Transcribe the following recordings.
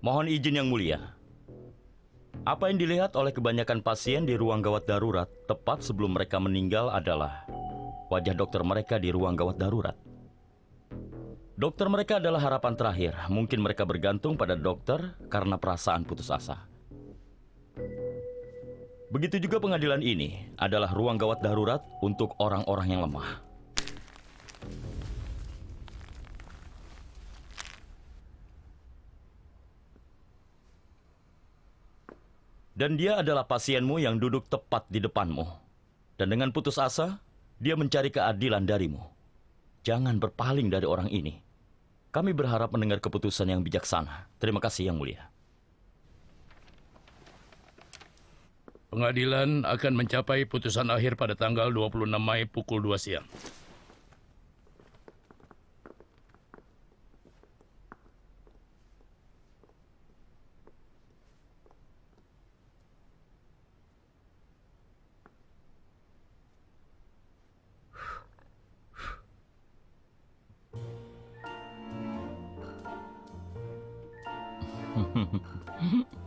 Mohon izin yang mulia. Apa yang dilihat oleh kebanyakan pasien di ruang gawat darurat tepat sebelum mereka meninggal adalah wajah dokter mereka di ruang gawat darurat. Dokter mereka adalah harapan terakhir. Mungkin mereka bergantung pada dokter karena perasaan putus asa. Begitu juga pengadilan ini adalah ruang gawat darurat untuk orang-orang yang lemah. Dan dia adalah pasienmu yang duduk tepat di depanmu. Dan dengan putus asa, dia mencari keadilan darimu. Jangan berpaling dari orang ini. Kami berharap mendengar keputusan yang bijaksana. Terima kasih yang mulia. Pengadilan akan mencapai putusan akhir pada tanggal 26 Mei pukul 2 siang.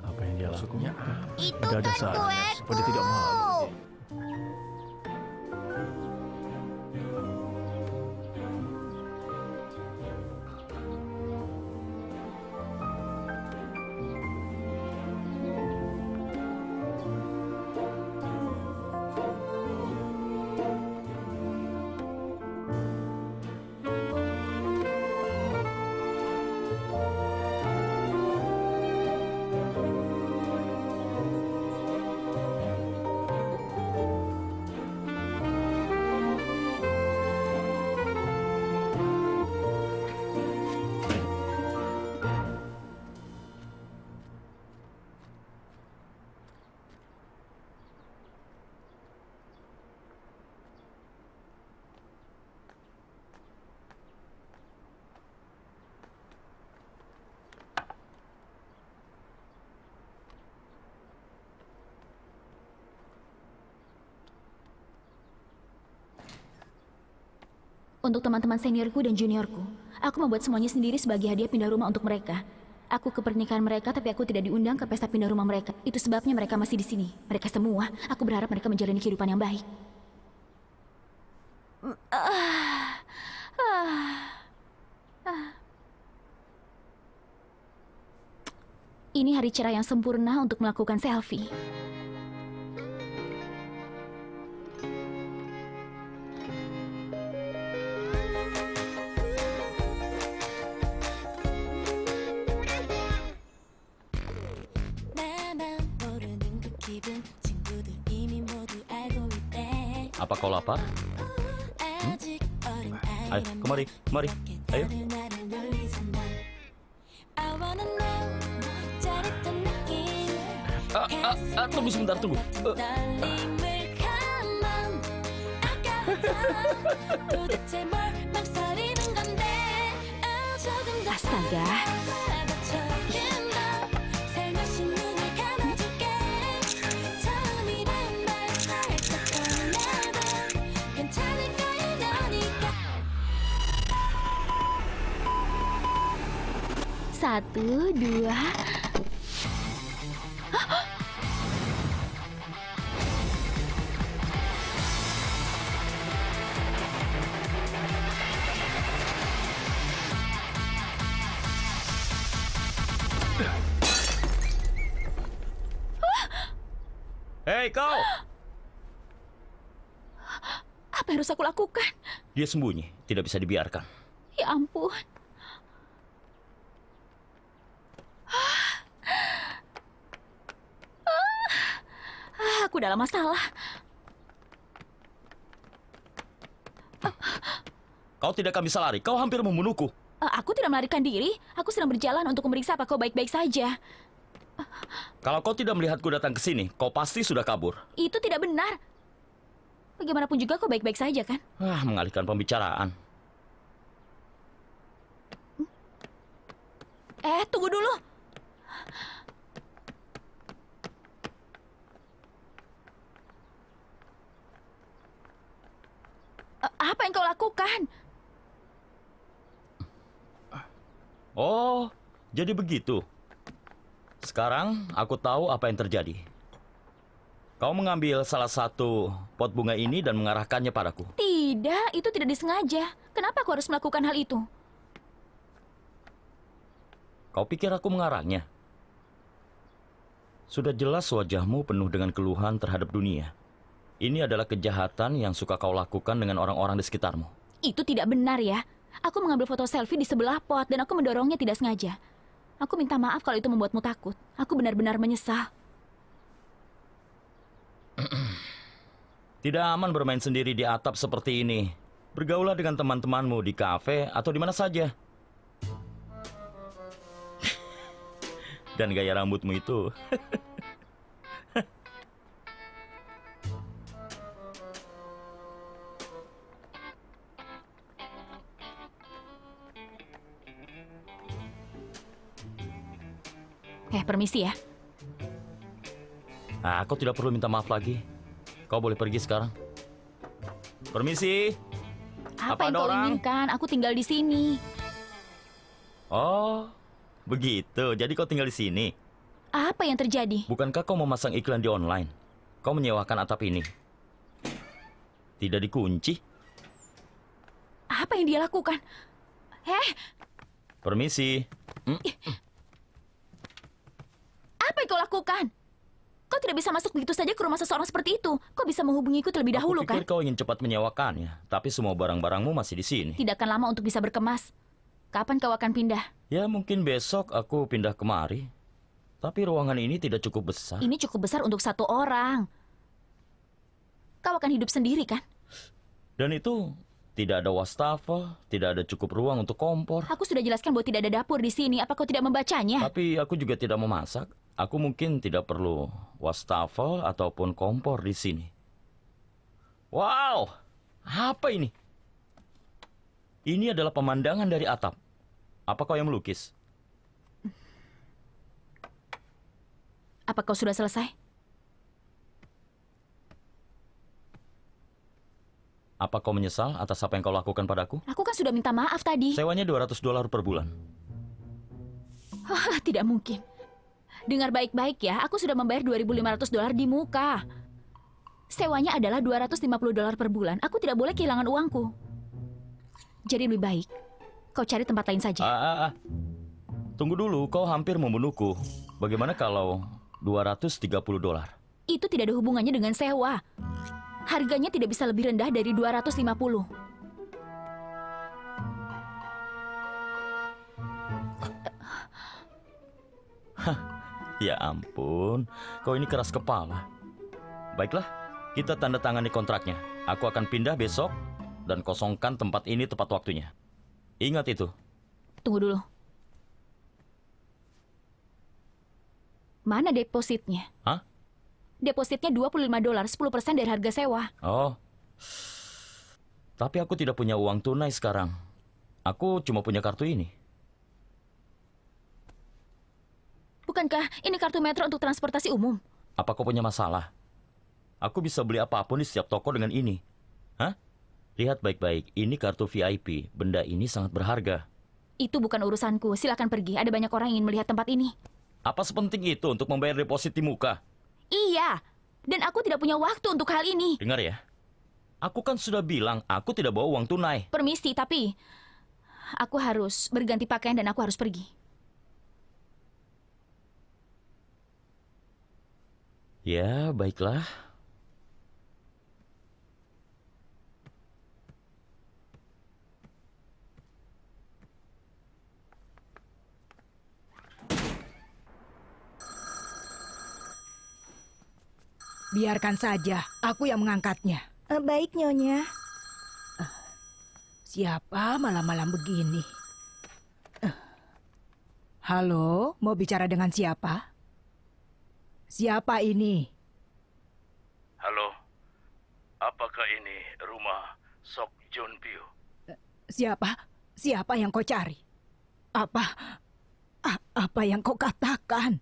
Apa yang dia lakukan? Itu Ada-ada kan saja. duetku. Seperti tidak malu. Untuk teman-teman seniorku dan juniorku, aku membuat semuanya sendiri sebagai hadiah pindah rumah untuk mereka. Aku ke pernikahan mereka, tapi aku tidak diundang ke pesta pindah rumah mereka. Itu sebabnya mereka masih di sini. Mereka semua, aku berharap mereka menjalani kehidupan yang baik. Ini hari cerah yang sempurna untuk melakukan selfie. Apa kau lapar? Hmm? Ayo, kemari, kemari. Ayo. Ah, ah, ah, tunggu sebentar, tunggu. Uh, ah. Astaga. Satu, dua. Hei kau! Apa yang harus aku lakukan? Dia sembunyi, tidak bisa dibiarkan. Ya ampun. Ah, Aku dalam masalah. Kau tidak akan bisa lari, kau hampir membunuhku. Eh, Aku tidak melarikan diri. Aku sedang berjalan untuk memeriksa apa kau baik-baik saja. Kalau kau tidak melihatku datang ke sini, kau pasti sudah kabur. Itu tidak benar. Bagaimanapun juga kau baik-baik saja kan? Ah, mengalihkan pembicaraan. Eh, tunggu dulu. Apa yang kau lakukan? Oh, jadi begitu. Sekarang aku tahu apa yang terjadi. Kau mengambil salah satu pot bunga ini dan mengarahkannya padaku. Tidak, itu tidak disengaja. Kenapa aku harus melakukan hal itu? Kau pikir aku mengarangnya? Sudah jelas wajahmu penuh dengan keluhan terhadap dunia. Ini adalah kejahatan yang suka kau lakukan dengan orang-orang di sekitarmu. Itu tidak benar ya. Aku mengambil foto selfie di sebelah pot dan aku mendorongnya tidak sengaja. Aku minta maaf kalau itu membuatmu takut. Aku benar-benar menyesal. Tidak aman bermain sendiri di atap seperti ini. Bergaulah dengan teman-temanmu di kafe atau di mana saja. Dan gaya rambutmu itu. Eh, permisi ya. Ah, kau tidak perlu minta maaf lagi. Kau boleh pergi sekarang. Permisi. Apa, Apa yang kau orang? inginkan? Aku tinggal di sini. Oh, begitu. Jadi kau tinggal di sini. Apa yang terjadi? Bukankah kau memasang iklan di online? Kau menyewakan atap ini. Tidak dikunci. Apa yang dia lakukan? Eh, Permisi. Hmm? Yang kau lakukan? Kau tidak bisa masuk begitu saja ke rumah seseorang seperti itu. Kau bisa menghubungiku terlebih dahulu, Aku pikir kan? kau ingin cepat menyewakannya, tapi semua barang-barangmu masih di sini. Tidak akan lama untuk bisa berkemas. Kapan kau akan pindah? Ya mungkin besok aku pindah kemari. Tapi ruangan ini tidak cukup besar. Ini cukup besar untuk satu orang. Kau akan hidup sendiri, kan? Dan itu tidak ada wastafel, tidak ada cukup ruang untuk kompor. Aku sudah jelaskan bahwa tidak ada dapur di sini. Apa kau tidak membacanya? Tapi aku juga tidak memasak. Aku mungkin tidak perlu wastafel ataupun kompor di sini. Wow, apa ini? Ini adalah pemandangan dari atap. Apa kau yang melukis? Apa kau sudah selesai? Apa kau menyesal atas apa yang kau lakukan padaku? Aku kan sudah minta maaf tadi. Sewanya 200 dolar per bulan. Hah, tidak mungkin. Dengar baik-baik ya, aku sudah membayar 2.500 dolar di muka. Sewanya adalah 250 dolar per bulan. Aku tidak boleh kehilangan uangku. Jadi lebih baik kau cari tempat lain saja. Ah, ah, ah. Tunggu dulu, kau hampir membunuhku. Bagaimana kalau 230 dolar? Itu tidak ada hubungannya dengan sewa. Harganya tidak bisa lebih rendah dari 250. Ya ampun, kau ini keras kepala. Baiklah, kita tanda tangani kontraknya. Aku akan pindah besok dan kosongkan tempat ini tepat waktunya. Ingat itu. Tunggu dulu. Mana depositnya? Hah? Depositnya 25 dolar, 10% dari harga sewa. Oh. Tapi aku tidak punya uang tunai sekarang. Aku cuma punya kartu ini. Bukankah ini kartu metro untuk transportasi umum? Apa kau punya masalah? Aku bisa beli apa pun di setiap toko dengan ini. Hah? Lihat baik-baik, ini kartu VIP. Benda ini sangat berharga. Itu bukan urusanku. Silakan pergi. Ada banyak orang yang ingin melihat tempat ini. Apa sepenting itu untuk membayar deposit di muka? Iya. Dan aku tidak punya waktu untuk hal ini. Dengar ya. Aku kan sudah bilang aku tidak bawa uang tunai. Permisi, tapi aku harus berganti pakaian dan aku harus pergi. Ya, baiklah. Biarkan saja, aku yang mengangkatnya. Eh, baik, Nyonya. Siapa malam-malam begini? Eh, Halo, mau bicara dengan siapa? Siapa ini? Halo, apakah ini rumah Sok Jun Pyo? Siapa? Siapa yang kau cari? Apa? a- apa yang kau katakan?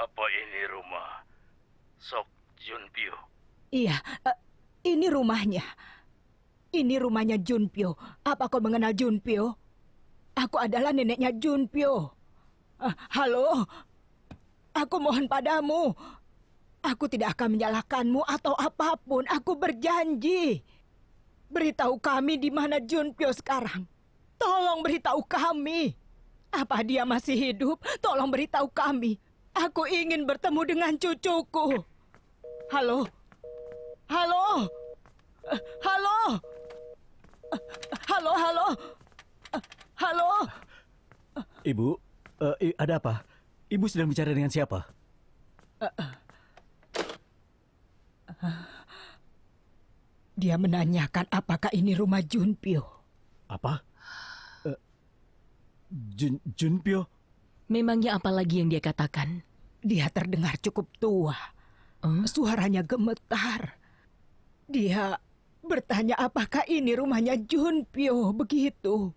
Apa ini rumah Sok Jun Pyo? Iya, eh, ini rumahnya. Ini rumahnya Junpyo. Apa kau mengenal Junpyo? Aku adalah neneknya Junpyo. Eh, halo, Aku mohon padamu. Aku tidak akan menyalahkanmu atau apa pun. Aku berjanji. Beritahu kami di mana Junpyo sekarang. Tolong beritahu kami. Apa dia masih hidup? Tolong beritahu kami. Aku ingin bertemu dengan cucuku. Halo? Halo? Halo? Halo, halo? Halo? Ibu, i- ada apa? Ibu sedang bicara dengan siapa? Dia menanyakan apakah ini rumah Junpyo. Apa? Eh, Jun Junpyo? Memangnya apa lagi yang dia katakan? Dia terdengar cukup tua. Suaranya gemetar. Dia bertanya apakah ini rumahnya Junpyo begitu.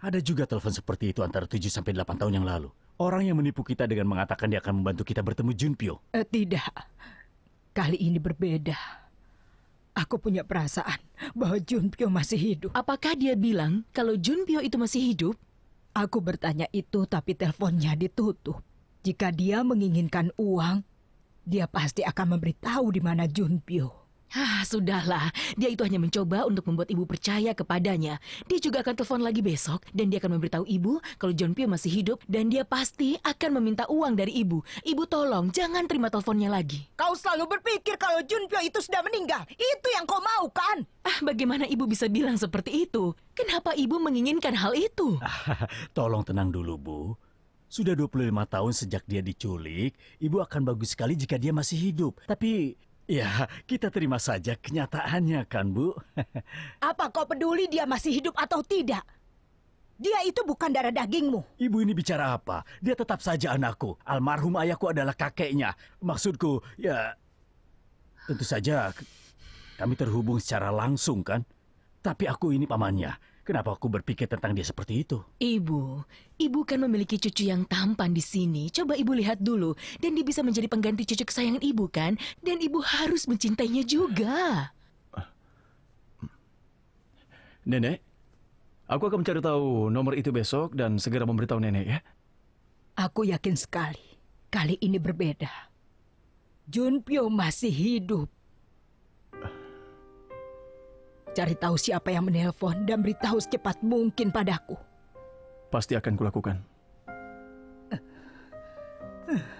Ada juga telepon seperti itu antara 7 sampai 8 tahun yang lalu. Orang yang menipu kita dengan mengatakan dia akan membantu kita bertemu Junpyo. Eh, tidak. Kali ini berbeda. Aku punya perasaan bahwa Junpyo masih hidup. apakah dia bilang kalau Junpyo itu masih hidup? Aku bertanya itu tapi teleponnya ditutup. Jika dia menginginkan uang, dia pasti akan memberitahu di mana Junpyo. Ah, sudahlah. Dia itu hanya mencoba untuk membuat ibu percaya kepadanya. Dia juga akan telepon lagi besok dan dia akan memberitahu ibu kalau Junpyo masih hidup dan dia pasti akan meminta uang dari ibu. Ibu tolong jangan terima teleponnya lagi. Kau selalu berpikir kalau Junpyo itu sudah meninggal. Itu yang kau mau kan? Ah, bagaimana ibu bisa bilang seperti itu? Kenapa ibu menginginkan hal itu? Tolong tenang dulu, Bu. Sudah 25 tahun sejak dia diculik, ibu akan bagus sekali jika dia masih hidup. Tapi, ya, kita terima saja kenyataannya kan, Bu? Apa kau peduli dia masih hidup atau tidak? Dia itu bukan darah dagingmu. Ibu ini bicara apa? Dia tetap saja anakku. Almarhum ayahku adalah kakeknya. Maksudku, ya... Tentu saja kami terhubung secara langsung kan? Tapi aku ini pamannya. Kenapa aku berpikir tentang dia seperti itu? Ibu, ibu kan memiliki cucu yang tampan di sini. Coba ibu lihat dulu. Dan dia bisa menjadi pengganti cucu kesayangan ibu kan? Dan ibu harus mencintainya juga. Nenek, aku akan mencari tahu nomor itu besok dan segera memberitahu nenek ya. Aku yakin sekali. Kali ini berbeda. Junpyo masih hidup. Cari tahu siapa yang menelpon dan beritahu secepat mungkin padaku. Pasti akan kulakukan. Uh, uh.